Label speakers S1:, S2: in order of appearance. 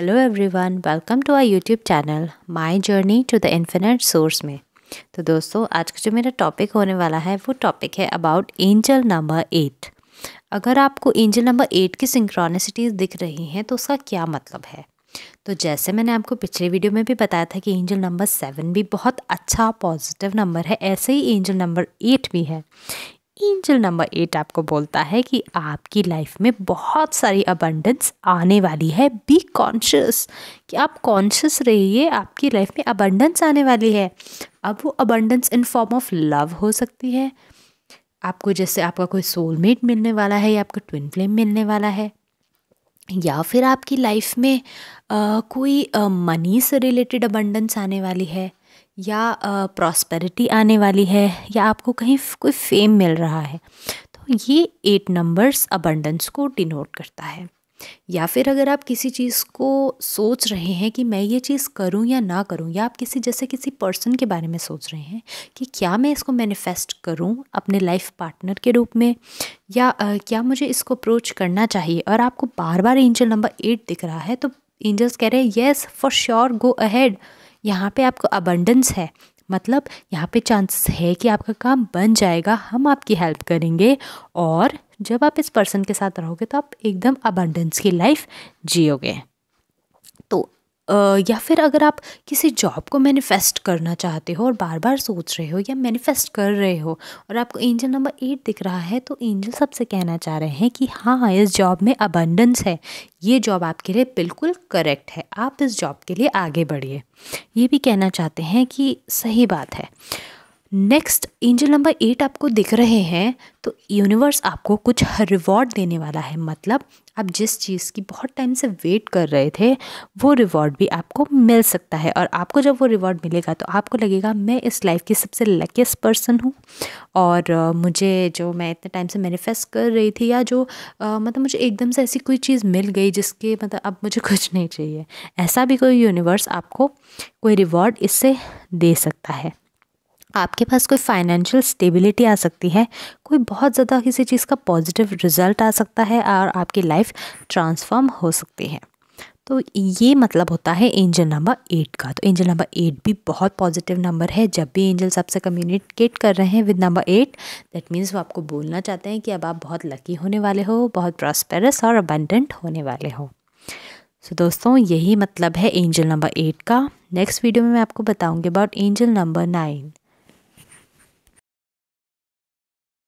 S1: Hello everyone welcome to our YouTube channel my journey to the infinite source में। तो दोस्तों, आज का जो मेरा टॉपिक होने वाला है, वो टॉपिक है अबाउट एंजल नंबर एट अगर आपको एंजल नंबर एट की सिंक्रोनिसिटीज़ दिख रही हैं तो उसका क्या मतलब है? तो जैसे मैंने आपको पिछले वीडियो में भी बताया था कि एंजल नंबर सेवन भी बहुत अच्छा पॉजिटिव नंबर है, ऐसे ही एंजल नंबर एट भी है। एंजल नंबर एट आपको बोलता है कि आपकी लाइफ में बहुत सारी अबंडेंस आने वाली है। बी कॉन्शियस कि आप कॉन्शियस रहिए, आपकी लाइफ में अबंडेंस आने वाली है। अब वो abundance in form of love हो सकती है। आपको जैसे आपका कोई सोलमेट मिलने वाला है या आपका ट्विन फ्लेम मिलने वाला है। या फिर आपकी लाइफ में आ, कोई मनी से रिलेटेड अबंडेंस आने वाली है या प्रॉस्पेरिटी आने वाली है या आपको कहीं कोई फेम मिल रहा है तो ये एट नंबर्स अबंडेंस को डिनोट करता है। या फिर अगर आप किसी चीज़ को सोच रहे हैं कि मैं ये चीज़ करूँ या ना करूँ या आप किसी जैसे किसी पर्सन के बारे में सोच रहे हैं कि क्या मैं इसको मैनिफेस्ट करूँ अपने लाइफ पार्टनर के रूप में? या आ, क्या मुझे इसको अप्रोच करना चाहिए? और आपको बार बार एंजल नंबर एट दिख रहा है तो एंजल्स कह रहे हैं yes for sure go ahead यहाँ पे आपको अबंडेंस है। मतलब यहाँ पे चांसेस है कि आपका काम बन जाएगा हम आपकी हेल्प करेंगे और जब आप इस पर्सन के साथ रहोगे तो आप एकदम अबंडेंस की लाइफ जियोगे। तो या फिर अगर आप किसी जॉब को मैनिफेस्ट करना चाहते हो और बार बार सोच रहे हो या मैनिफेस्ट कर रहे हो और आपको एंजल नंबर एट दिख रहा है तो एंजल सबसे कहना चाह रहे हैं कि हाँ इस जॉब में अबंडेंस है। ये जॉब आपके लिए बिल्कुल करेक्ट है। आप इस जॉब के लिए आगे बढ़िए। ये भी कहना चाहते हैं कि सही बात है। नेक्स्ट एंजल नंबर एट आपको दिख रहे हैं तो यूनिवर्स आपको कुछ रिवॉर्ड देने वाला है। मतलब आप जिस चीज़ की बहुत टाइम से वेट कर रहे थे वो रिवॉर्ड भी आपको मिल सकता है। और आपको जब वो रिवॉर्ड मिलेगा तो आपको लगेगा मैं इस लाइफ की सबसे लकीस्ट पर्सन हूँ। और मुझे जो मैं इतने टाइम से मैनिफेस्ट कर रही थी या जो आ, मतलब मुझे एकदम से ऐसी कोई चीज़ मिल गई जिसके मतलब अब मुझे कुछ नहीं चाहिए। ऐसा भी कोई यूनिवर्स आपको कोई रिवॉर्ड इससे दे सकता है। आपके पास कोई फाइनेंशियल स्टेबिलिटी आ सकती है कोई बहुत ज़्यादा किसी चीज़ का पॉजिटिव रिज़ल्ट आ सकता है और आपकी लाइफ ट्रांसफॉर्म हो सकती है। तो ये मतलब होता है एंजल नंबर एट का। तो एंजल नंबर एट भी बहुत पॉजिटिव नंबर है। जब भी एंजल्स आपसे कम्युनिकेट कर रहे हैं with number eight that means वो आपको बोलना चाहते हैं कि अब आप बहुत लकी होने वाले हो बहुत प्रॉस्पेरस और अबंडेंट होने वाले हो। सो so, दोस्तों यही मतलब है एंजल नंबर एट का। नेक्स्ट वीडियो में मैं आपको बताऊँगी अबाउट एंजल नंबर नाइन